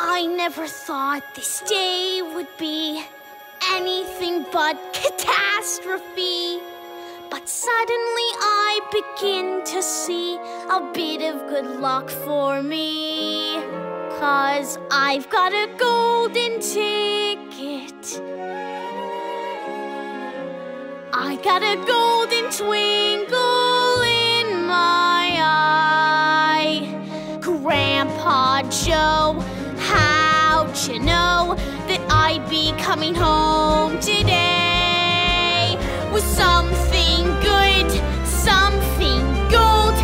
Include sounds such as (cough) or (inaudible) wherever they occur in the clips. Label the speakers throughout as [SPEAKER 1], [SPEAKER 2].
[SPEAKER 1] I never thought this day would be anything but catastrophe. But suddenly I begin to see a bit of good luck for me. Cause I've got a golden ticket. I got a golden twinkle in my eye. Grandpa Joe, how'd you know that I'd be coming home today with something good, something gold,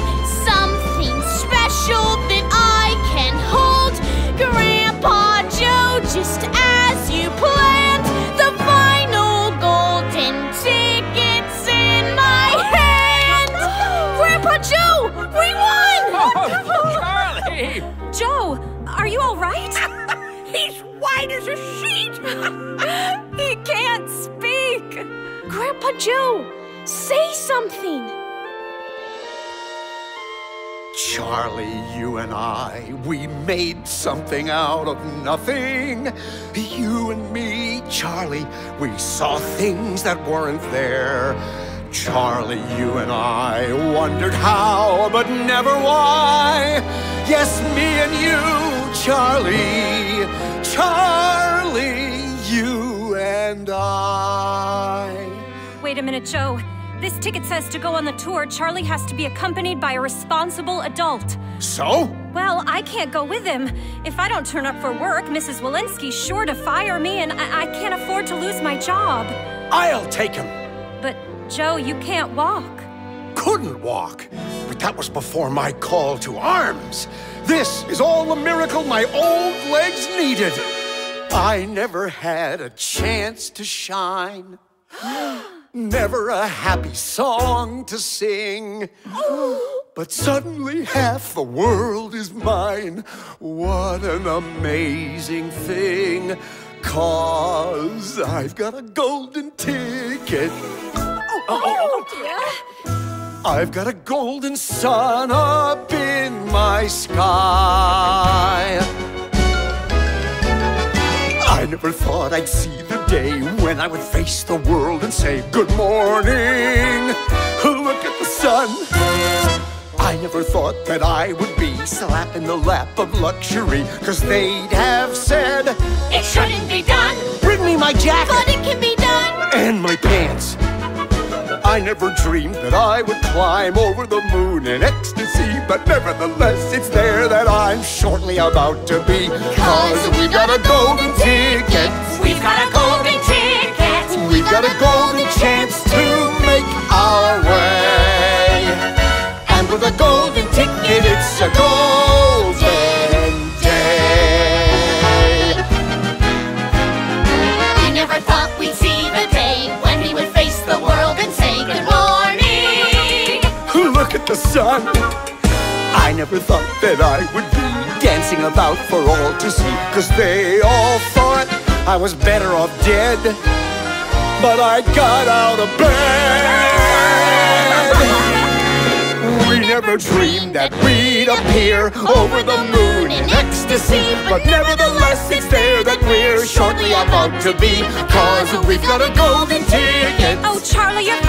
[SPEAKER 1] something special that I can hold? Grandpa Joe, just as you planned, the final golden tickets in my hand. Grandpa Joe, we won!
[SPEAKER 2] Oh, Charlie!
[SPEAKER 3] Joe, are you all right?
[SPEAKER 2] He's white as a sheet! (laughs)
[SPEAKER 3] he can't speak.
[SPEAKER 1] Grandpa Joe, say something.
[SPEAKER 4] Charlie, you and I, we made something out of nothing. You and me, Charlie, we saw things that weren't there. Charlie, you and I wondered how, but never why. Yes, me and you, Charlie,
[SPEAKER 3] Wait a minute, Joe. This ticket says to go on the tour, Charlie has to be accompanied by a responsible adult.
[SPEAKER 4] So?
[SPEAKER 3] Well, I can't go with him. If I don't turn up for work, Mrs. Walensky's sure to fire me, and I, I can't afford to lose my job.
[SPEAKER 4] I'll take him.
[SPEAKER 3] But, Joe, you can't walk.
[SPEAKER 4] couldn't walk. But that was before my call to arms. This is all the miracle my old legs needed. I never had a chance to shine. (gasps) (gasps) (gasps) Never a happy song to sing. But suddenly half the world is mine. What an amazing thing. Cause I've got a golden ticket. Oh, oh, oh, oh dear! I've got a golden sun up in my sky. I never thought I'd see the day when I would face the world and say, Good morning. Look at the sun. I never thought that I would be slapped in the lap of luxury, cause they'd have said,
[SPEAKER 1] It shouldn't be done,
[SPEAKER 4] Bring me my jacket
[SPEAKER 1] but it can be done.
[SPEAKER 4] and my pants. I never dreamed that I would climb over the moon in ecstasy, but nevertheless, it's there I'm shortly about to be. Cause we've got a golden ticket,
[SPEAKER 1] We've got a golden ticket.
[SPEAKER 4] we've got a golden chance to make our way. And with a golden ticket, it's a golden day.
[SPEAKER 1] We never thought we'd see the day when we would face the world and say good morning.
[SPEAKER 4] Look at the sun. I never thought that I would be dancing about for all to see. Cause they all thought I was better off dead. But I got out of bed. We never dreamed that we'd appear over the moon in ecstasy. But nevertheless, it's there that we're shortly about to be. Cause we've got a golden ticket.
[SPEAKER 3] Oh, Charlie, your